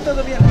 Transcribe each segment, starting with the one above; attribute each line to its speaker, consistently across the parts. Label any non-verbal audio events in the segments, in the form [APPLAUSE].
Speaker 1: para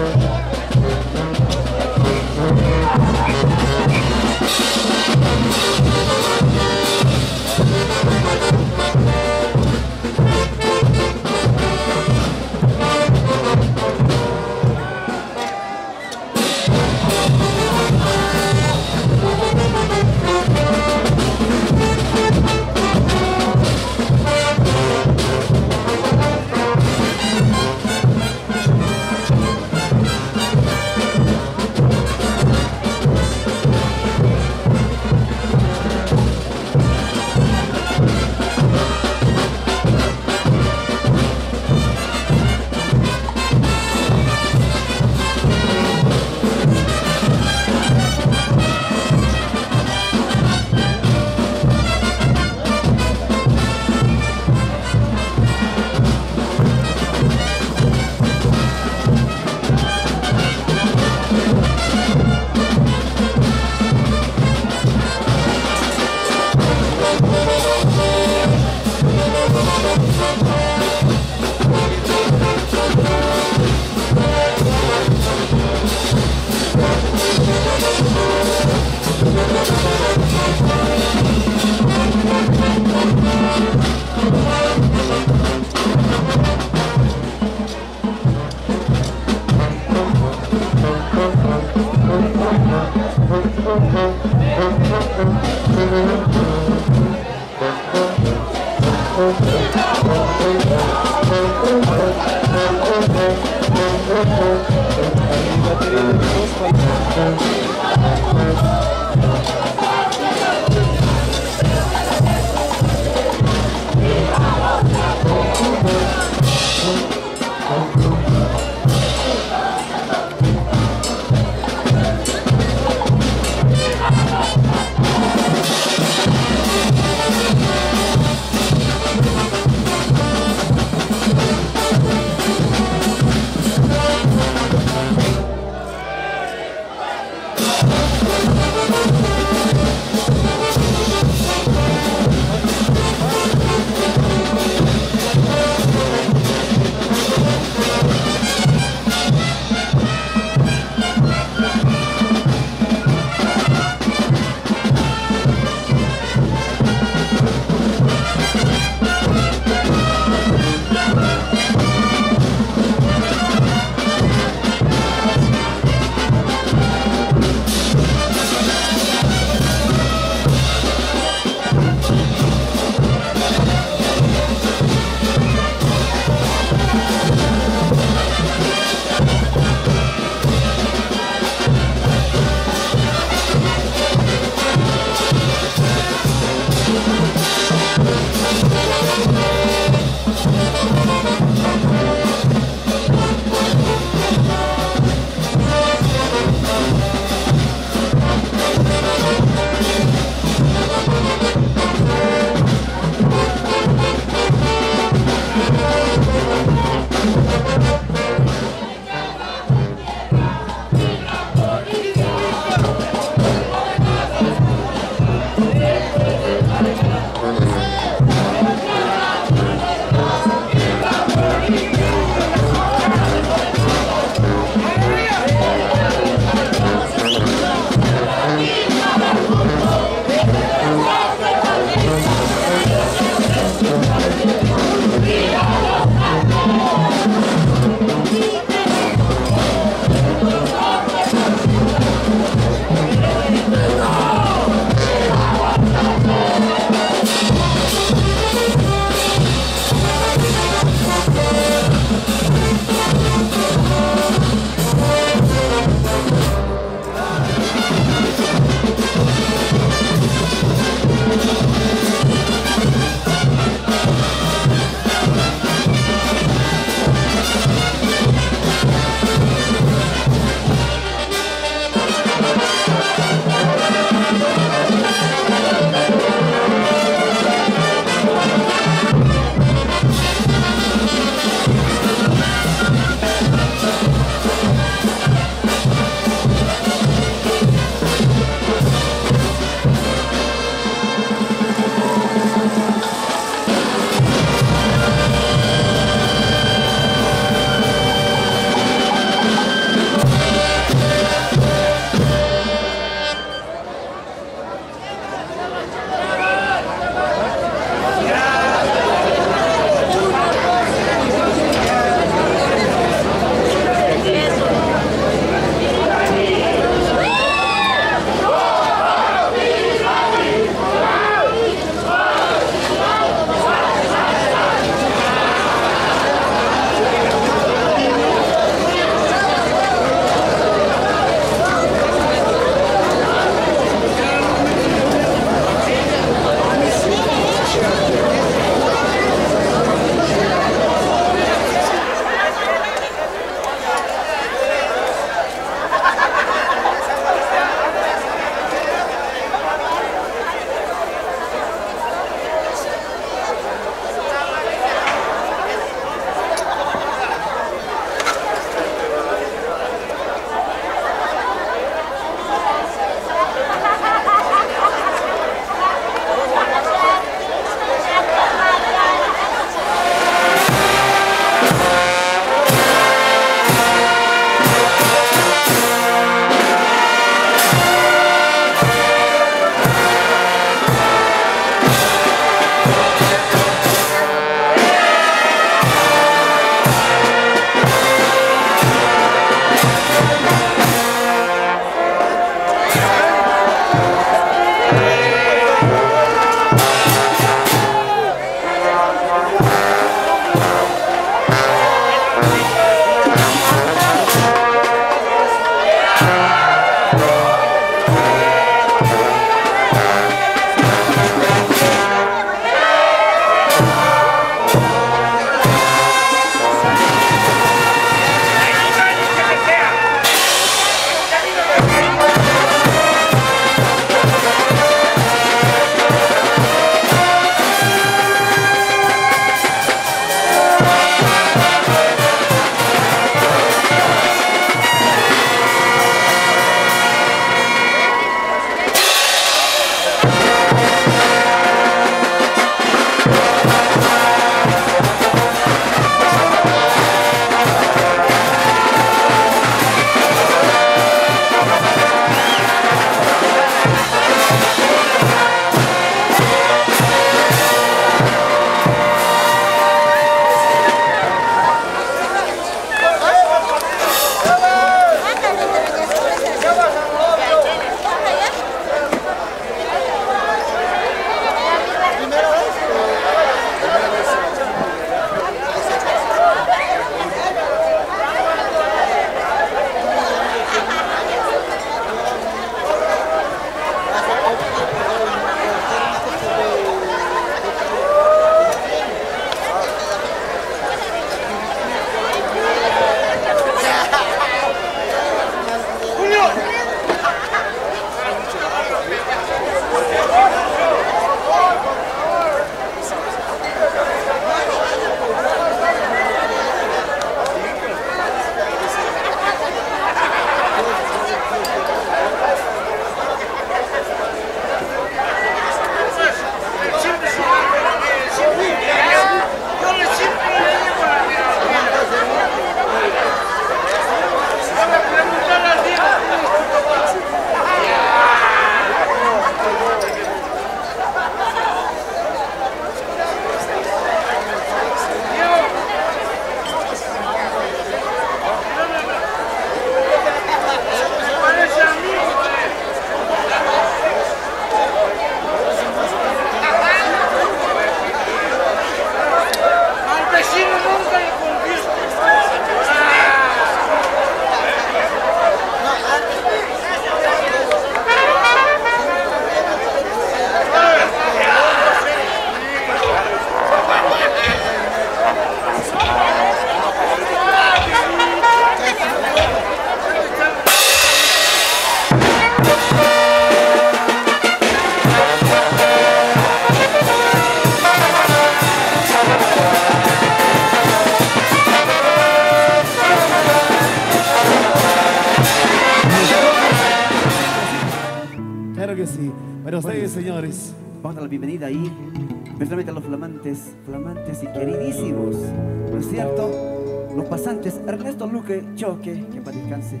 Speaker 2: Choque, que para descanse.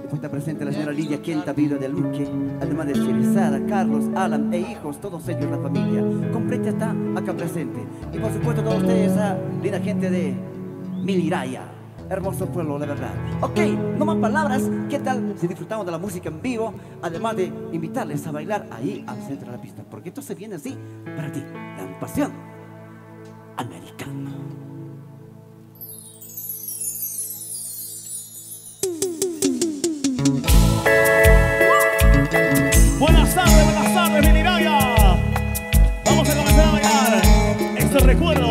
Speaker 2: Después está presente la señora Lidia Quenta Vida de Luque, además de Cherizada, Carlos, Alan e hijos, todos ellos la familia. Completa está acá presente. Y por supuesto todos ustedes, esa linda gente de Miliraya. Hermoso pueblo, la verdad. Ok, no más palabras. ¿Qué tal si disfrutamos de la música en vivo? Además de invitarles a bailar ahí al centro de la pista. Porque esto se viene así para ti. La pasión
Speaker 3: estos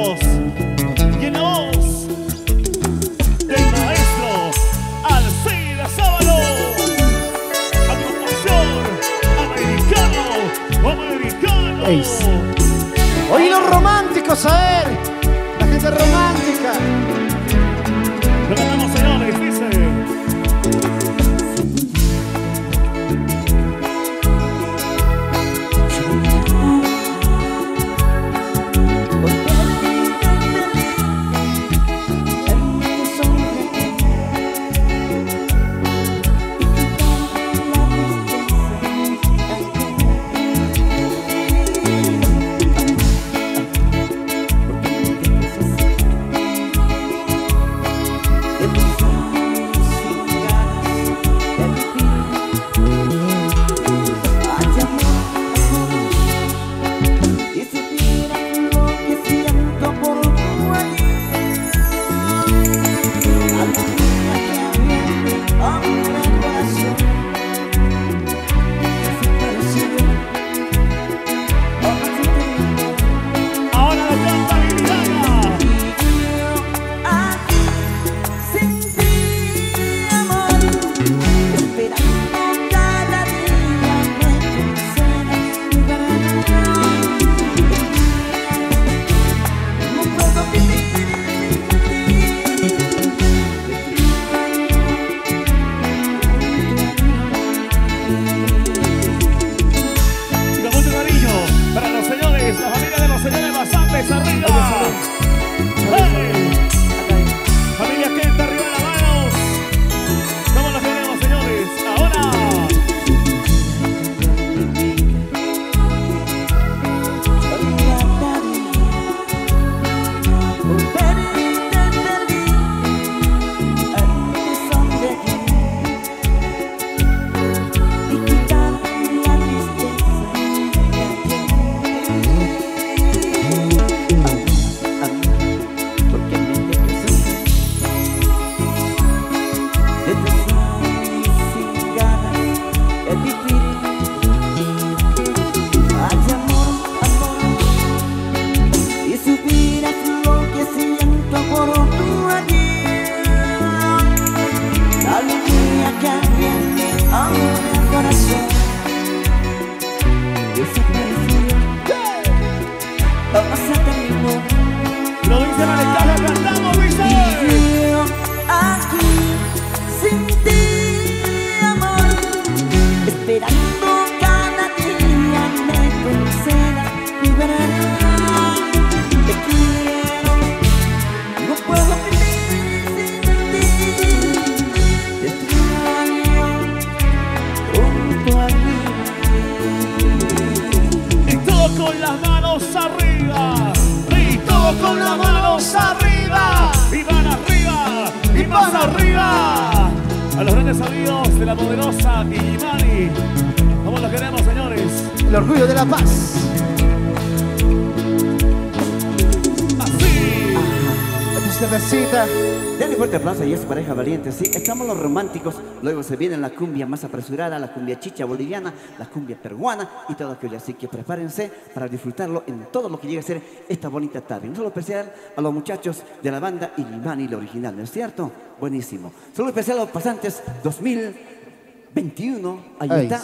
Speaker 2: luego se viene la cumbia más apresurada, la cumbia chicha boliviana, la cumbia peruana y todo aquello. Así que prepárense para disfrutarlo en todo lo que llegue a ser esta bonita tarde. Un saludo especial a los muchachos de la banda Ilimani, la original, ¿no es cierto? Buenísimo. Saludo especial a los pasantes 2021. Ahí está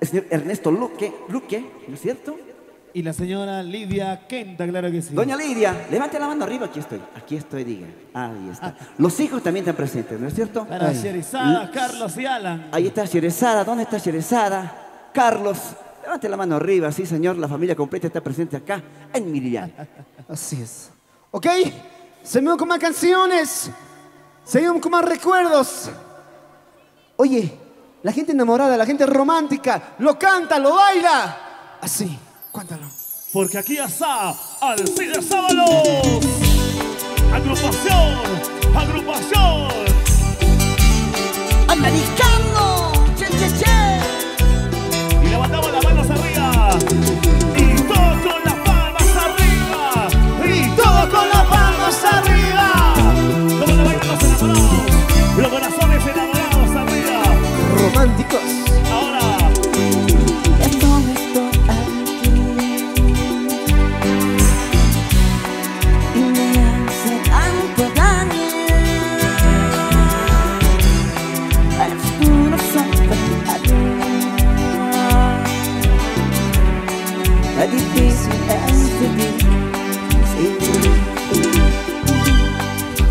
Speaker 2: el señor Ernesto Luque, Luque, ¿no es cierto?
Speaker 3: Y la señora Lidia Kenta, claro que sí.
Speaker 2: Doña Lidia, levante la mano arriba, aquí estoy, aquí estoy, diga. Ahí está. Los hijos también están presentes, ¿no es cierto?
Speaker 3: Para
Speaker 4: Ay.
Speaker 3: Cherizada, Carlos y Alan.
Speaker 2: Ahí está Sherezada, ¿dónde está Sherezada? Carlos,
Speaker 1: Levante la mano arriba, sí, señor. La familia completa está presente acá en Miriam. [LAUGHS]
Speaker 4: Así es. ¿Ok? Seguimos con más canciones. Seguimos con más recuerdos. Oye, la gente enamorada, la gente romántica, lo canta, lo baila. Así, cuéntalo.
Speaker 2: Porque aquí está Alcide Sábalos. Agrupación, agrupación.
Speaker 3: Americano, che, che, che.
Speaker 2: Y levantamos las manos arriba. Y todo con las palmas arriba. Y todo con las palmas arriba. Como lo bailan los enamorados. Los corazones enamorados arriba.
Speaker 4: Románticos.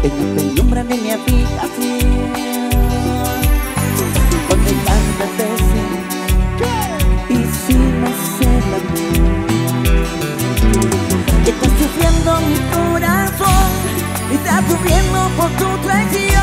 Speaker 3: En la penumbra de mi habitación, donde tantas veces hicimos el amor. Está sufriendo mi corazón, y está sufriendo por tu traición.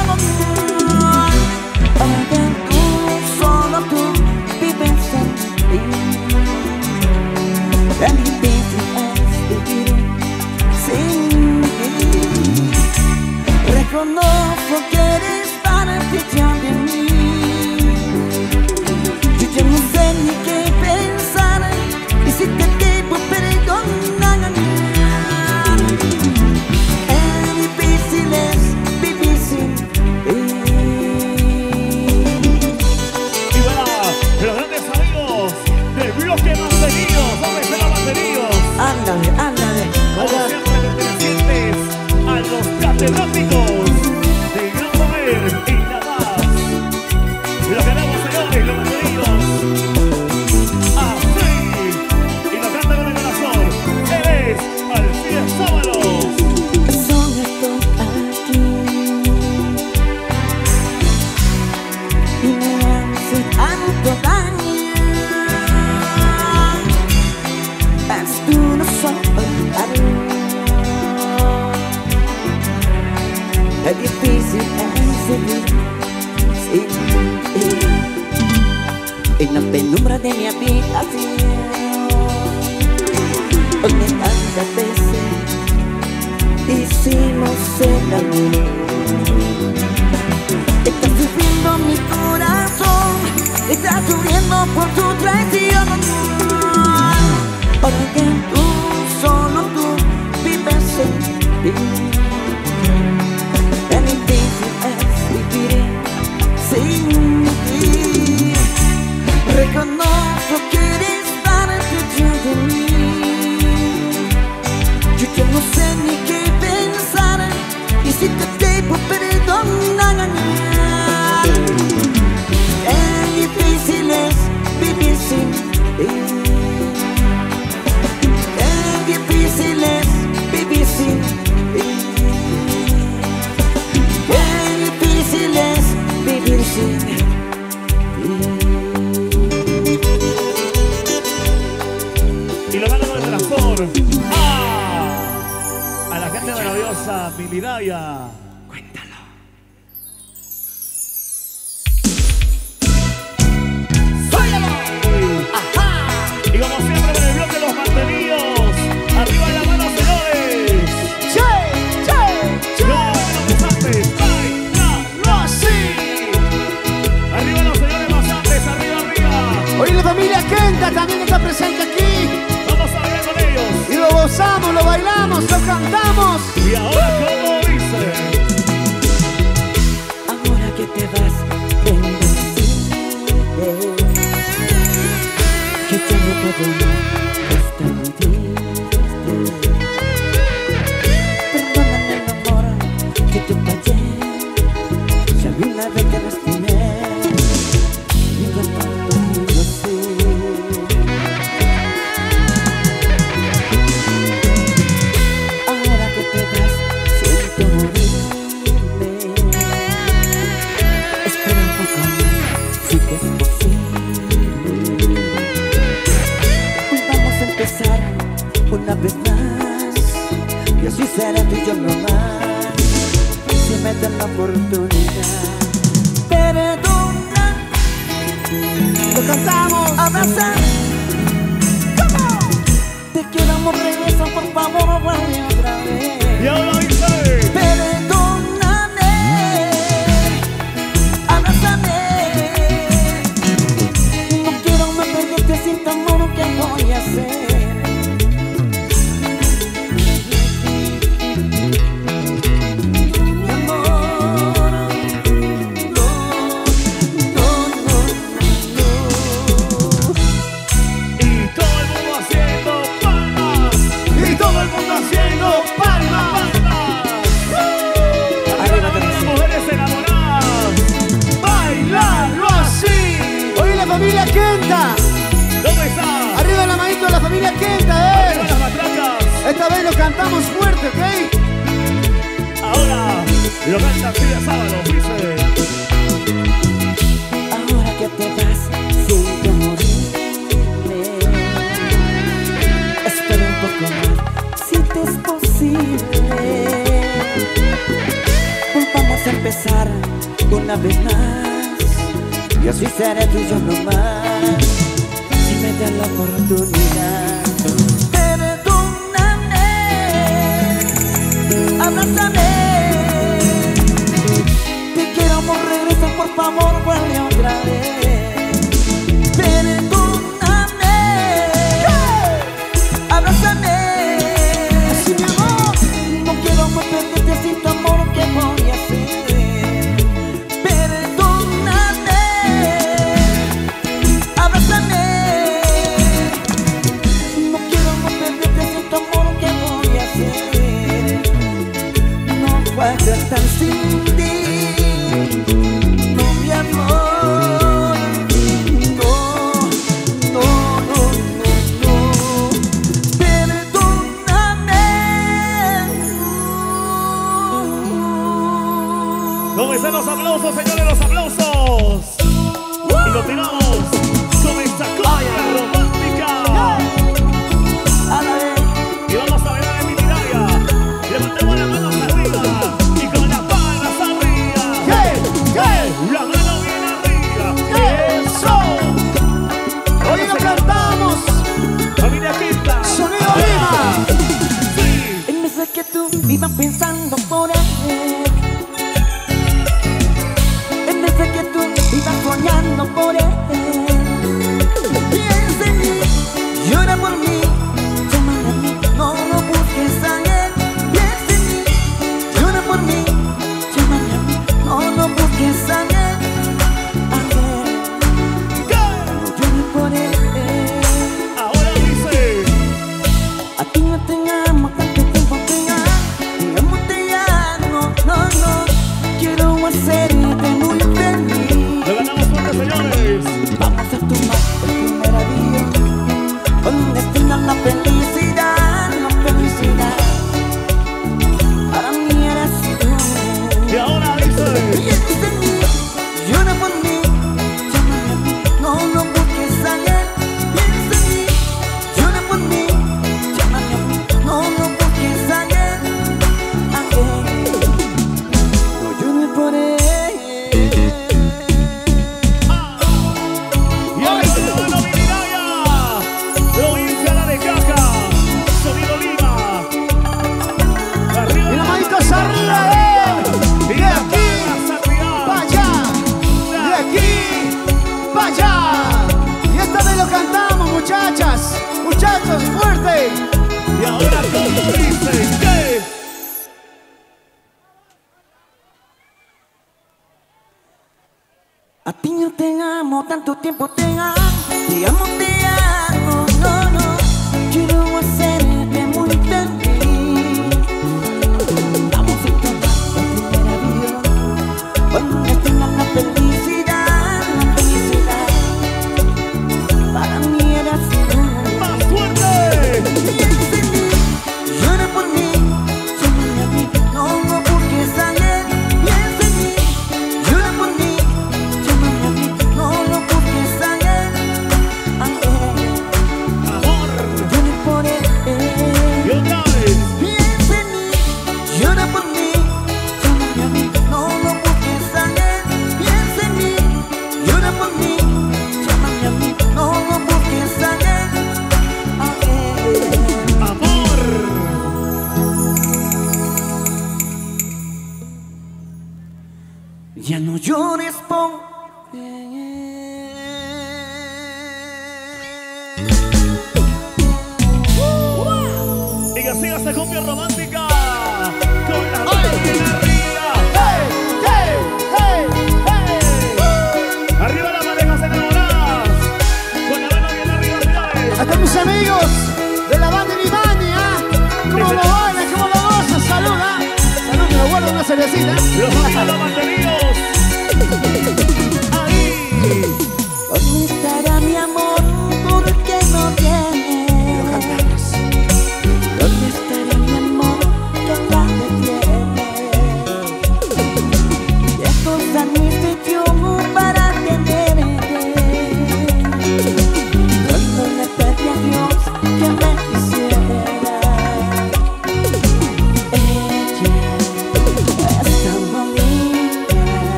Speaker 2: romántica.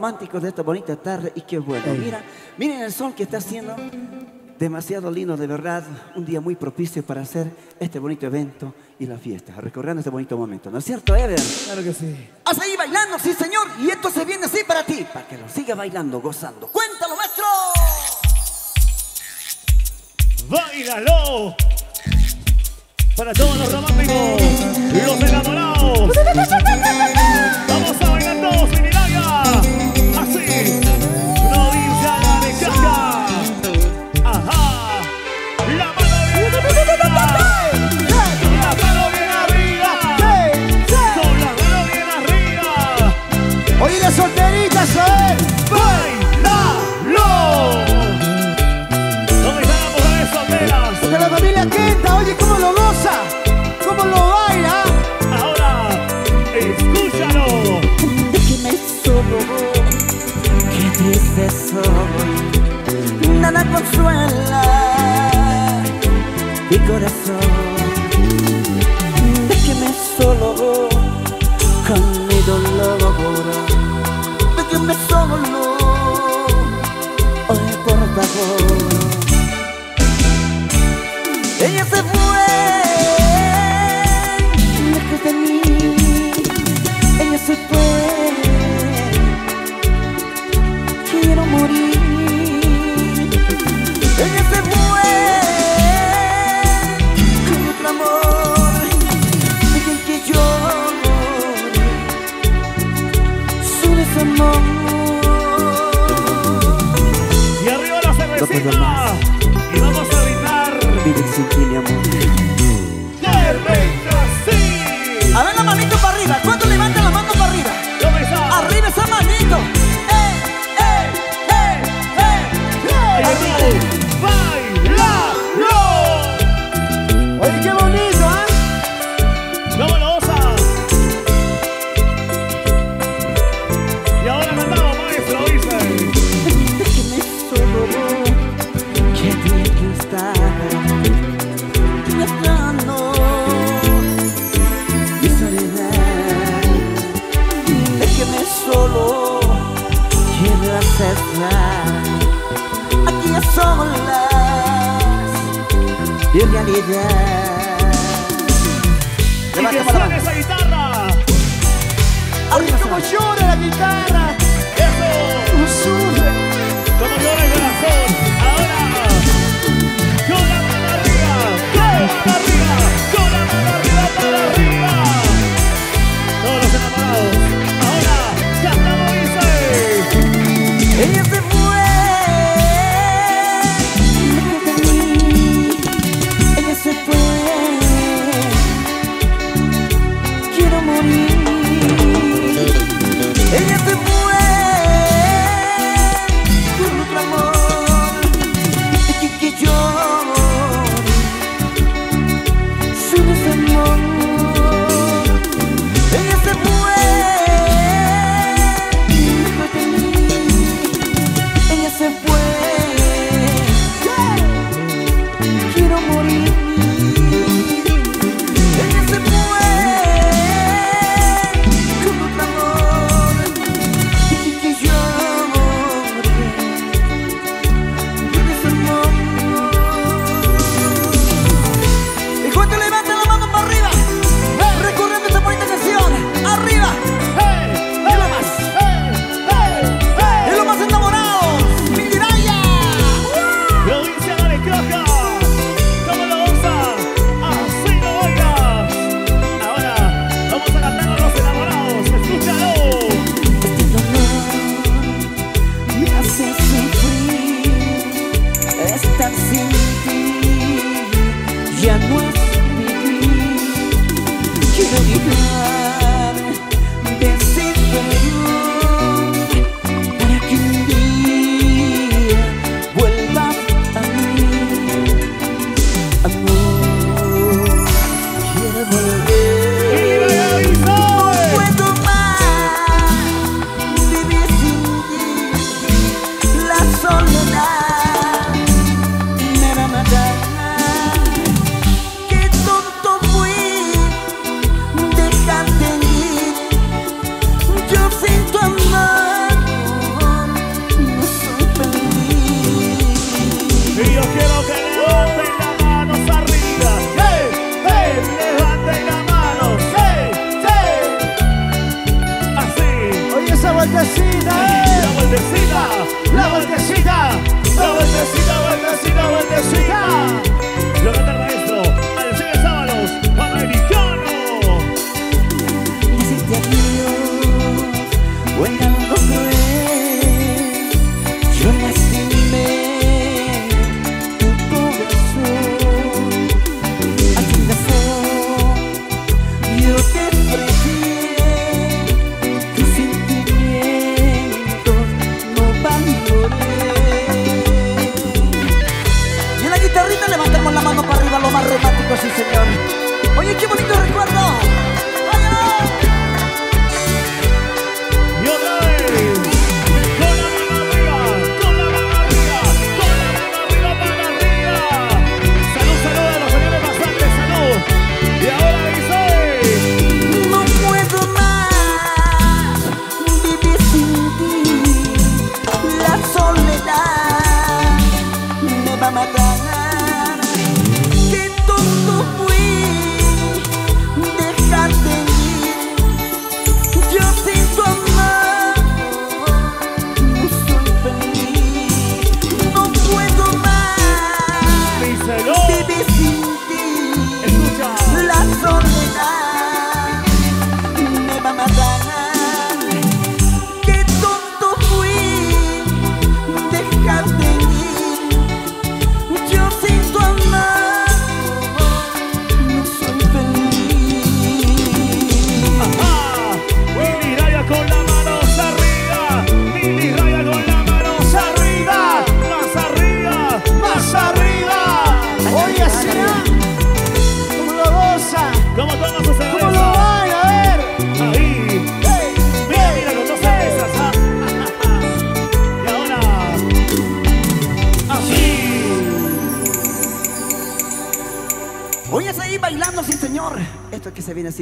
Speaker 3: románticos de
Speaker 4: esta
Speaker 3: bonita
Speaker 1: tarde y qué bueno. Mira, miren el sol que está haciendo demasiado lindo, de verdad, un día muy propicio para hacer este bonito evento y la fiesta, recordando este bonito momento, ¿no es cierto, Eder?
Speaker 2: Claro que sí.
Speaker 1: A ahí bailando, sí, señor, y esto se viene así para ti, para que lo siga bailando, gozando. ¡Cuéntalo, maestro!
Speaker 2: ¡Bailalo! Para todos los románticos, los enamorados.
Speaker 3: corazón.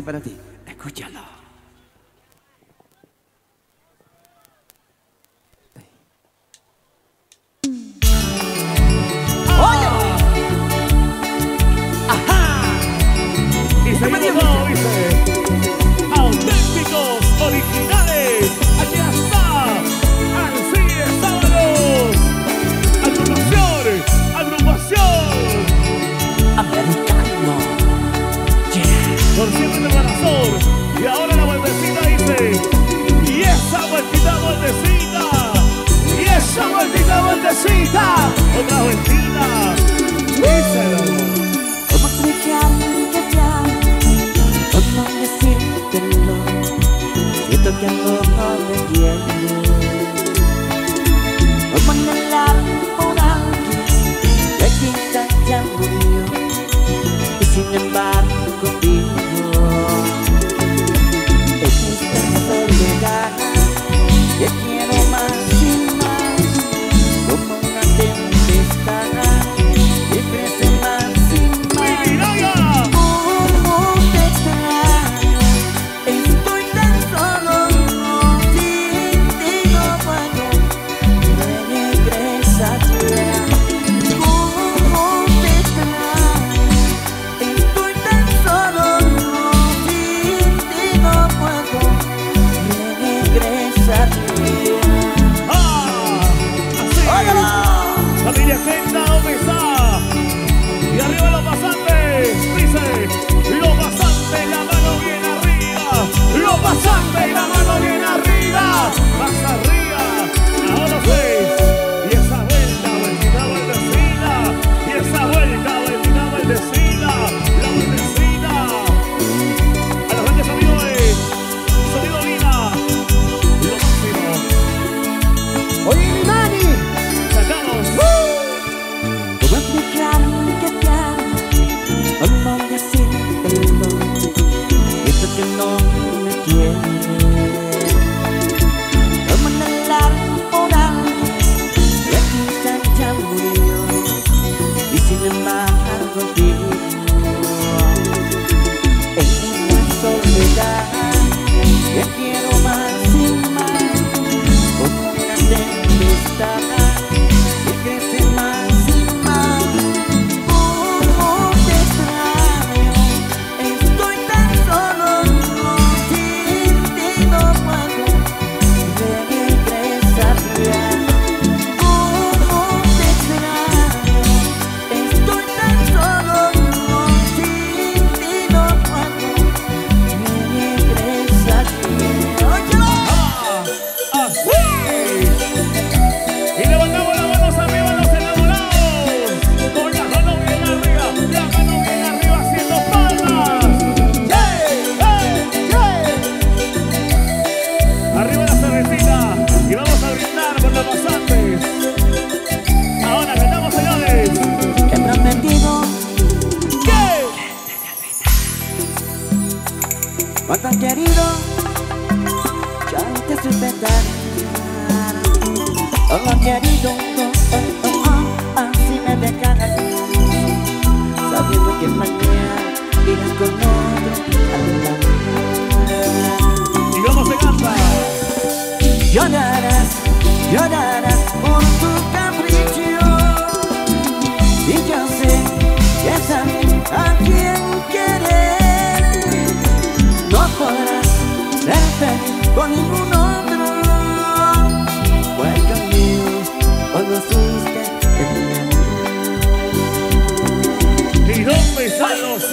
Speaker 4: Para
Speaker 3: ti. Escúchalo.
Speaker 2: otra vecina. Díselo.
Speaker 3: Como decírtelo, siento que ando perdiendo. Como anhelar por alguien,
Speaker 2: la
Speaker 3: quinta ya murió, y sin embargo. que mañana a
Speaker 2: Y.
Speaker 3: Llorarás, llorarás.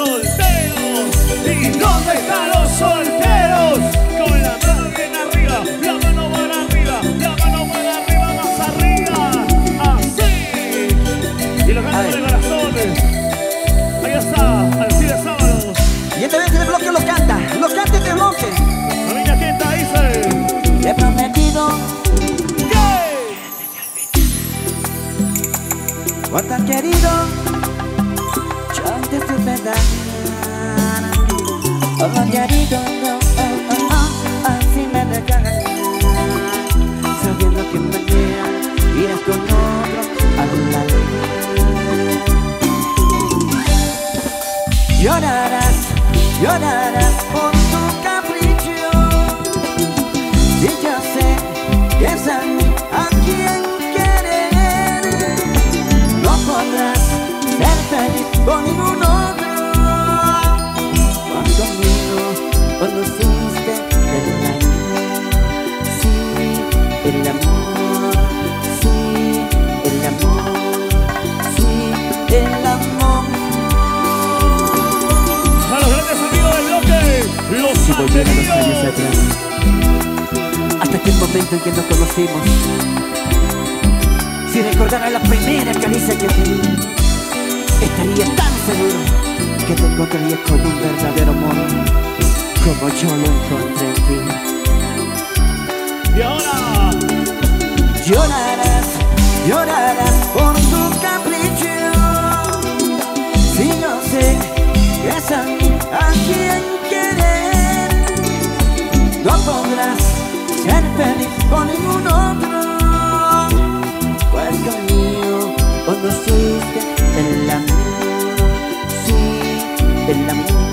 Speaker 2: solteros. ¿Y dónde están los solteros? Con la mano bien arriba, la mano para arriba, la mano para arriba, más arriba. Así. Y los gatos de corazones. Ahí está, así de sábados.
Speaker 3: Y esta vez el bloque los canta, los canta este bloque.
Speaker 2: La niña que
Speaker 3: está ahí, se. He prometido.
Speaker 2: ¿Qué?
Speaker 3: ¿Cuánto han querido? beba Oh jadi dong oh oh oh Así me dejan Sabiendo que mañana irás con otro a un lado Llorarás, llorarás por tu capricho. Y que esa volver a
Speaker 5: los años atrás. Hasta aquel momento en que nos conocimos. Si recordara la primera caricia que te di, estaría tan seguro que te encontrarías con un verdadero amor, como yo lo encontré en ti.
Speaker 4: Y ahora
Speaker 2: llorarás, llorarás por tu capricho. Si no sé que es a, a podrás ser feliz con ningún otro. Puerto mío, conociste el amor, sí, el amor.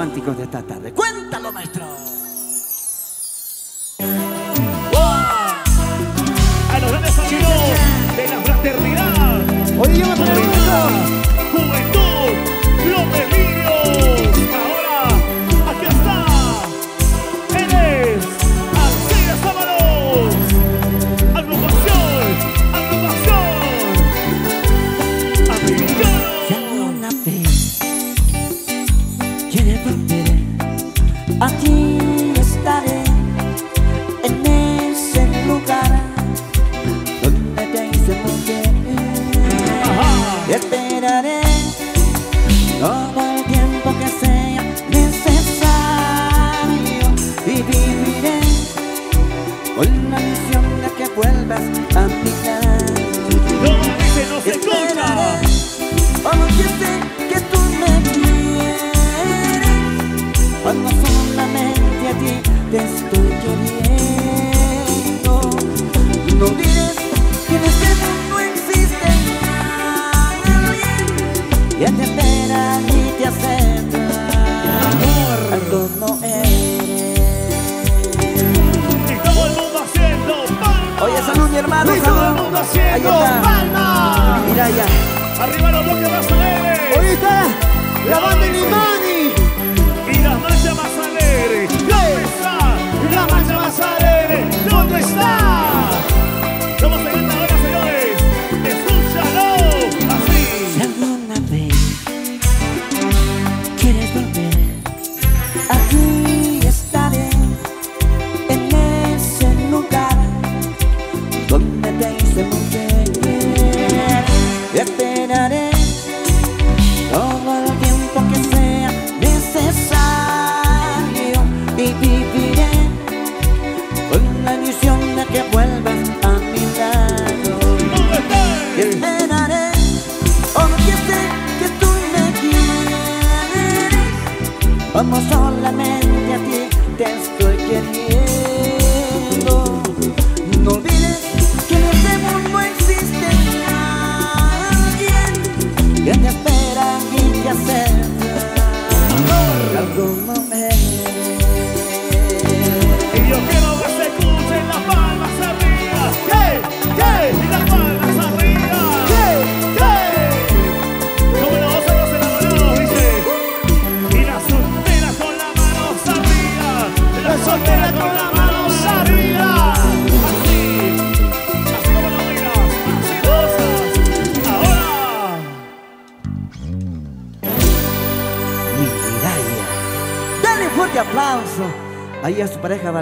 Speaker 5: románticos de esta tarde. ¡Cuéntalo, maestro! ¡Oh!
Speaker 4: ¡A los grandes amigos de la fraternidad!
Speaker 3: ¡Oye, yo me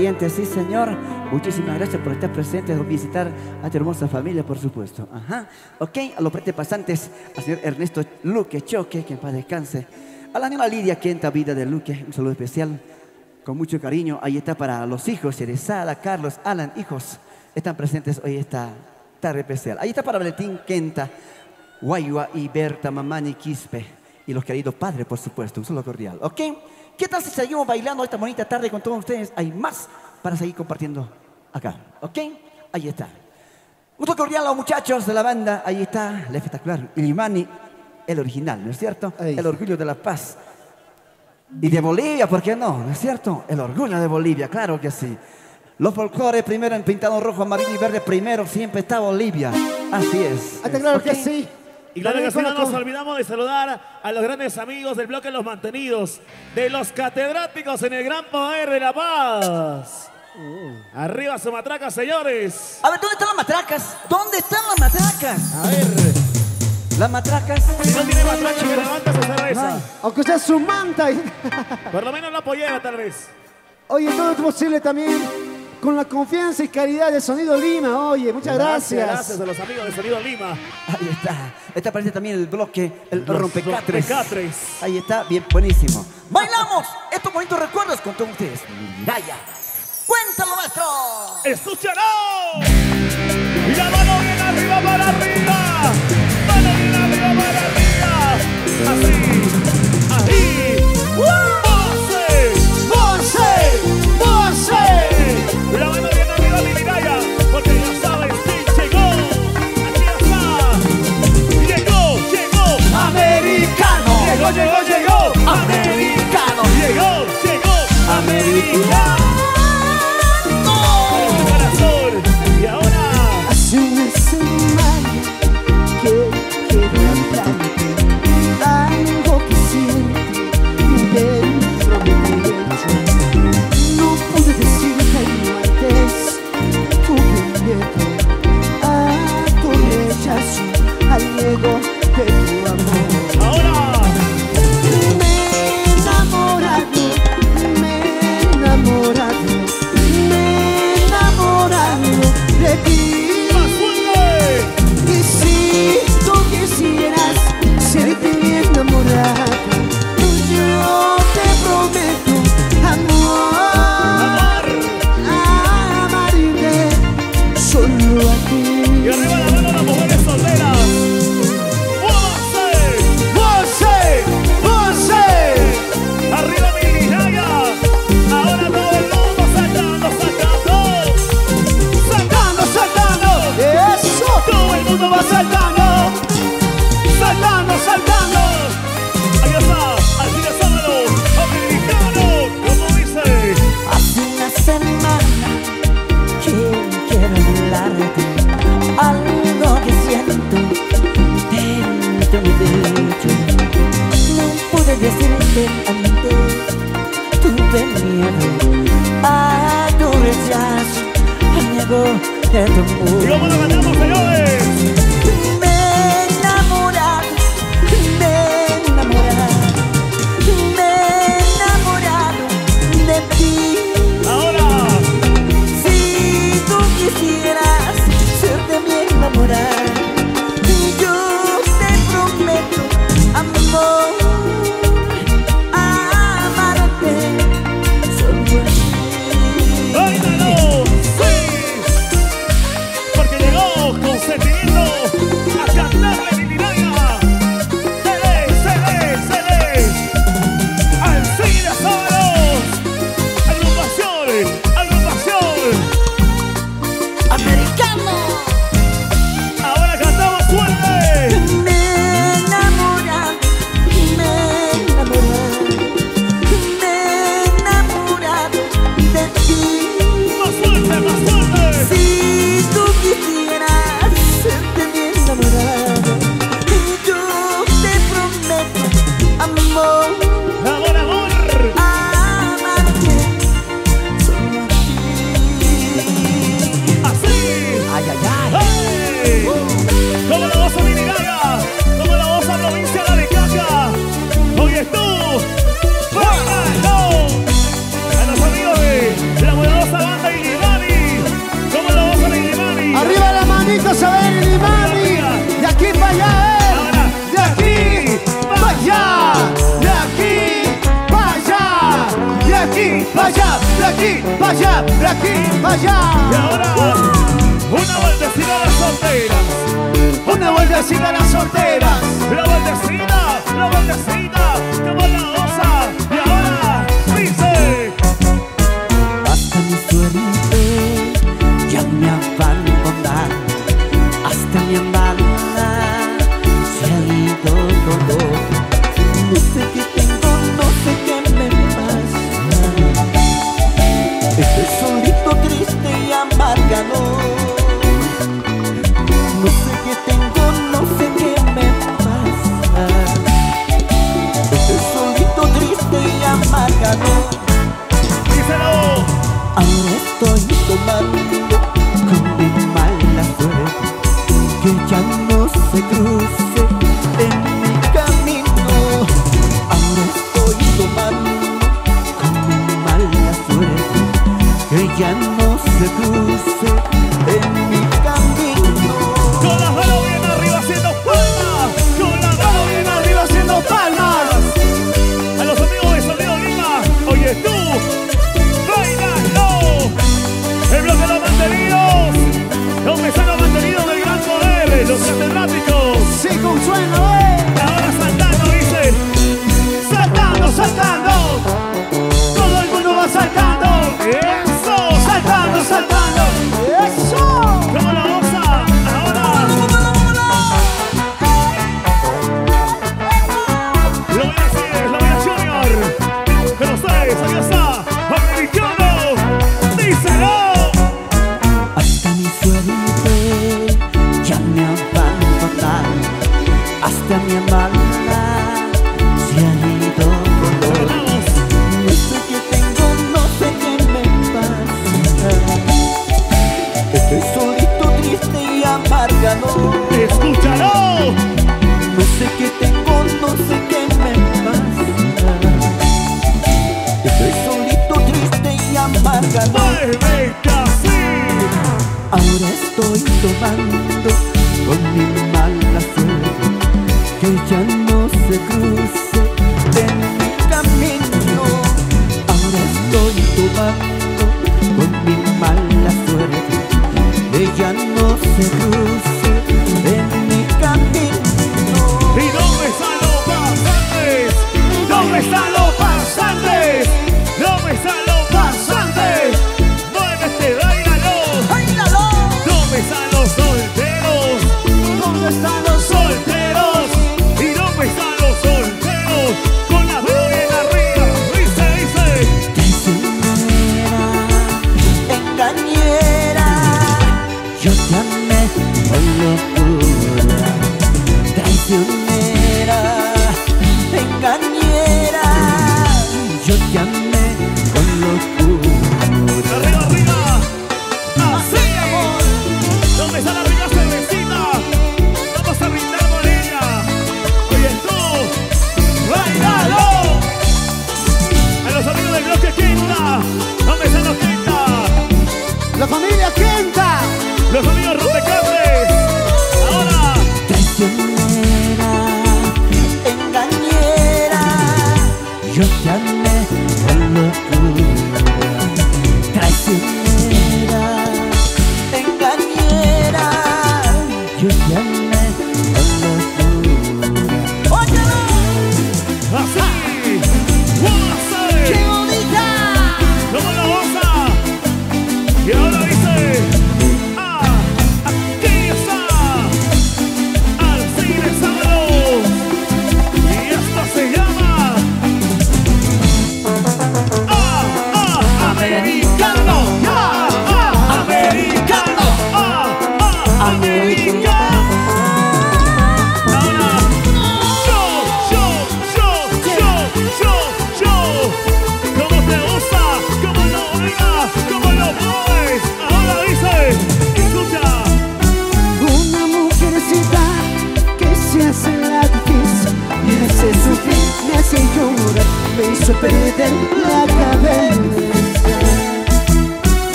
Speaker 5: Sí, Señor. Muchísimas gracias por estar presentes, por visitar a tu hermosa familia, por supuesto. Ajá. Ok, a los pasantes, al señor Ernesto Luque Choque, que en paz descanse.
Speaker 3: A la señora Lidia Quinta Vida de Luque, un saludo especial. Con mucho cariño, ahí está para los hijos, Erezada, Carlos, Alan, hijos. Están presentes hoy esta tarde especial. Ahí está para Valentín Quinta, Guayua y Berta Mamani Quispe. Y los queridos padres, por supuesto, un saludo cordial. ¿Ok? ¿Qué tal si seguimos bailando esta bonita tarde con todos ustedes? Hay más para seguir compartiendo acá, ¿ok? Ahí está. Gusto cordial a los muchachos de la banda. Ahí está, el espectacular. Ilimani, el original, ¿no es cierto?
Speaker 4: Ahí
Speaker 3: El orgullo de la paz. Y de Bolivia, ¿por qué no? ¿No es cierto? El orgullo de Bolivia, claro que sí. Los folclores primero en pintado rojo, amarillo y verde, primero siempre está Bolivia. Así es.
Speaker 4: Ah, está claro que
Speaker 3: ¿Ok?
Speaker 4: sí.
Speaker 2: Y claro que sí, no nos olvidamos de saludar a los grandes amigos del bloque Los Mantenidos, de los catedráticos en el Gran Poder de la Paz. Arriba su matraca, señores.
Speaker 3: A ver, ¿dónde están las matracas? ¿Dónde están las matracas?
Speaker 2: A ver,
Speaker 3: Las matracas.
Speaker 2: si no tiene matraca, que levanta su cerveza.
Speaker 3: Ay.
Speaker 4: Aunque sea su manta.
Speaker 2: Por lo menos la pollera, tal vez.
Speaker 4: Oye, todo es posible también con la confianza y calidad de Sonido Lima. Oye, muchas gracias.
Speaker 2: Gracias a los amigos de Sonido Lima.
Speaker 3: Ahí está. Este aparece también el bloque, el
Speaker 2: Los
Speaker 3: rompecatres.
Speaker 2: rompecatres.
Speaker 3: Ahí está, bien, buenísimo. ¡Bailamos! Estos bonitos recuerdos con todos ustedes. Miraya. ¡Cuéntalo, maestro!
Speaker 2: ¡Escúchalo!
Speaker 4: América. Al
Speaker 6: miedo de tu
Speaker 2: ¿Y
Speaker 6: amor.
Speaker 2: cómo lo cantamos, señores?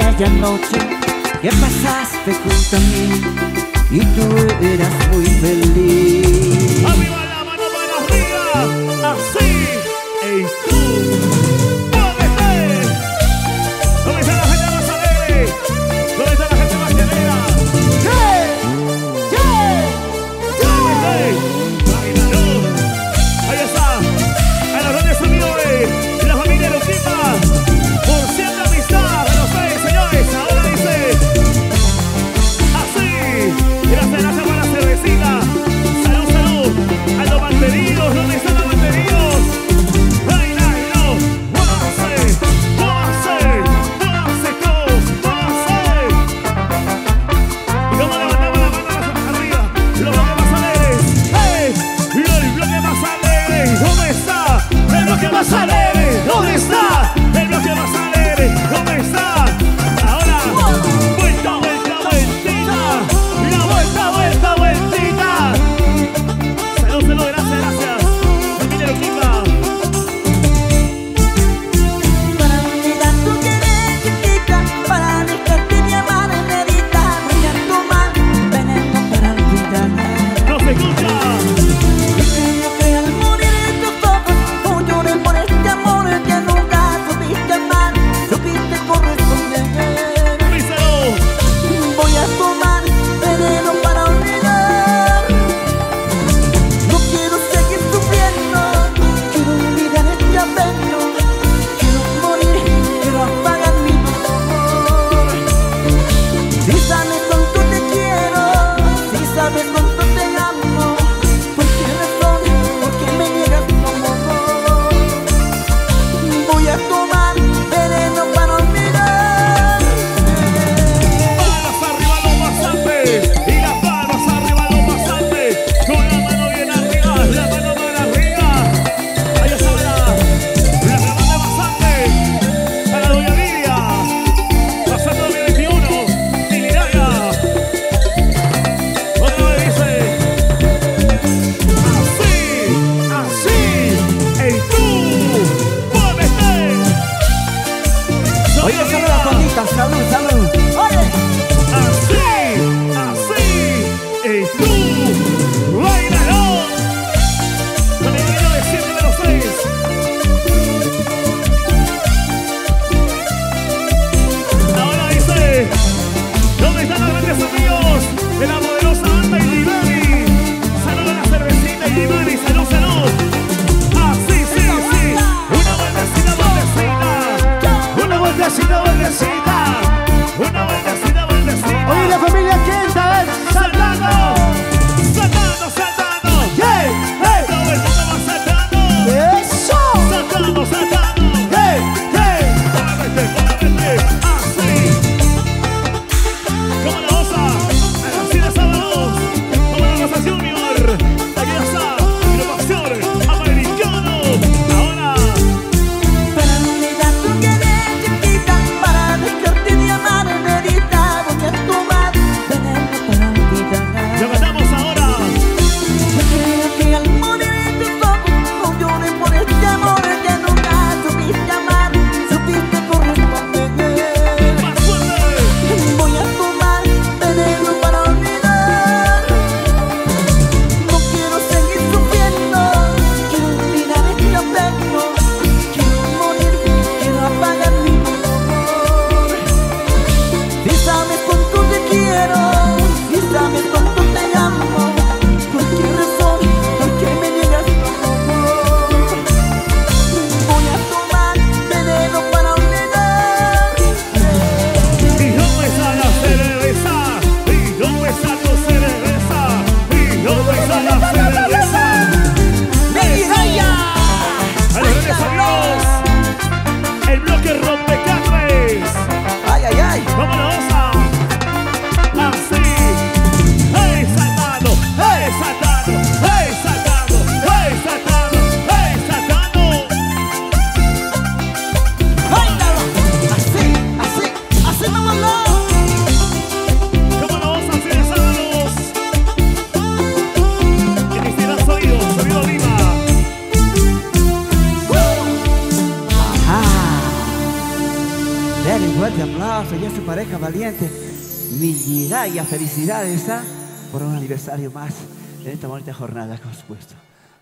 Speaker 3: aquella noche que pasaste junto a mí y tú eras muy feliz.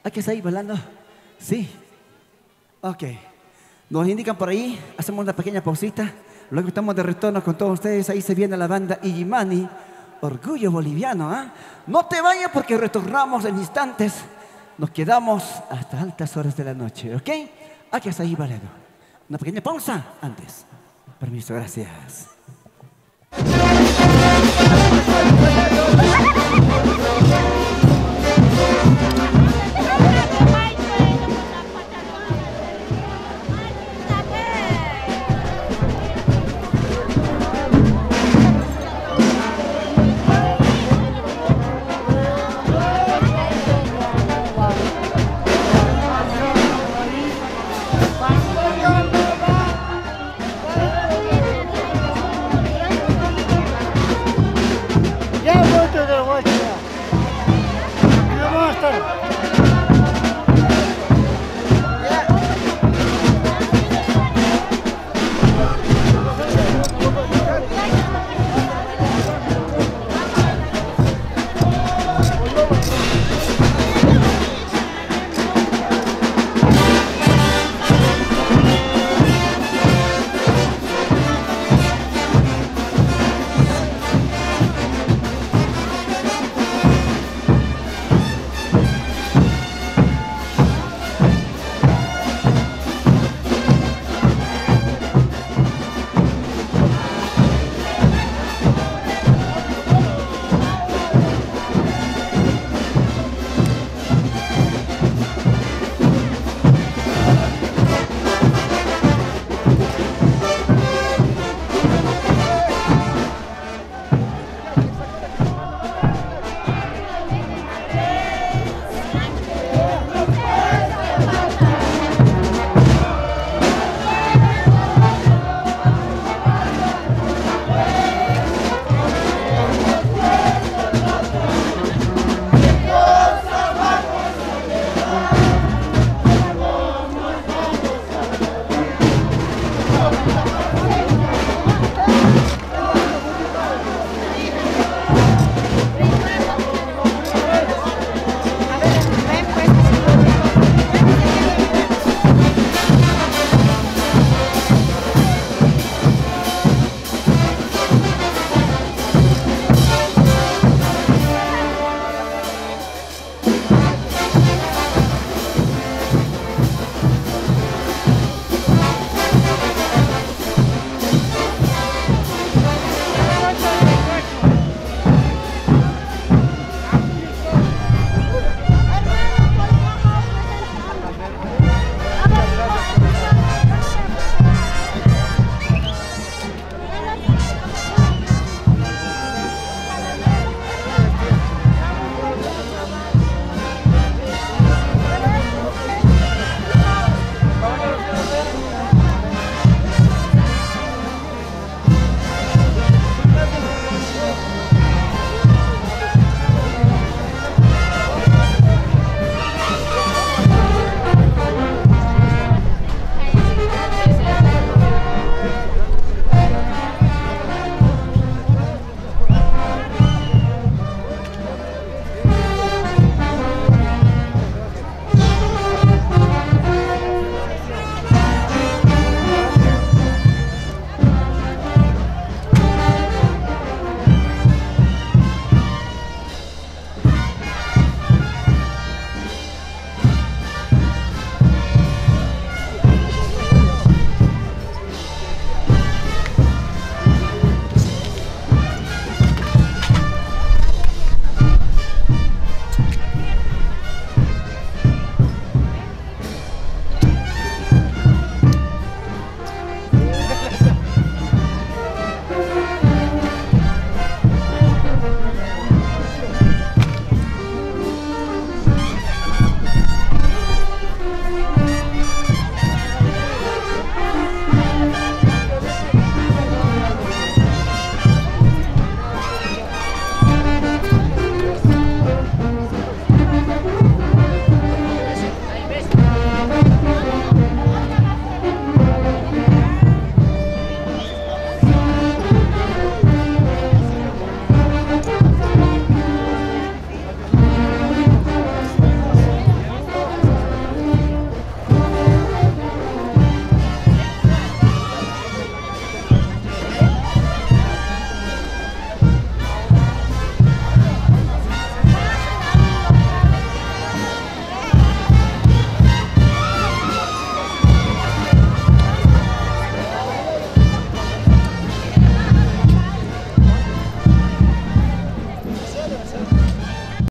Speaker 3: ¿Hay que seguir bailando? Sí. Ok. Nos indican por ahí, hacemos una pequeña pausita. Luego estamos de retorno con todos ustedes. Ahí se viene la banda Igimani, Orgullo Boliviano. ¿ah? No te vayas porque retornamos en instantes. Nos quedamos hasta altas horas de la noche, ¿ok? Hay que seguir bailando. Una pequeña pausa antes. Permiso, gracias. [LAUGHS]